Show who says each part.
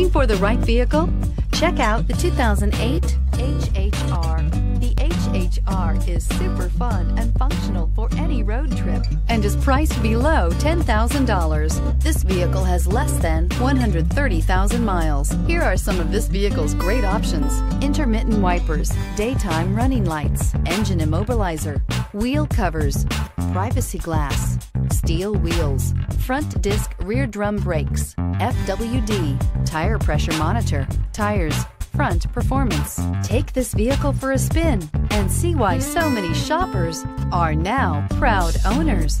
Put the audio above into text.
Speaker 1: Looking for the right vehicle? Check out the 2008 HHR. The HHR is super fun and functional for any road trip and is priced below $10,000. This vehicle has less than 130,000 miles. Here are some of this vehicle's great options. Intermittent wipers, daytime running lights, engine immobilizer, wheel covers, privacy glass, steel wheels, front disc rear drum brakes, FWD, tire pressure monitor, tires, front performance. Take this vehicle for a spin and see why so many shoppers are now proud owners.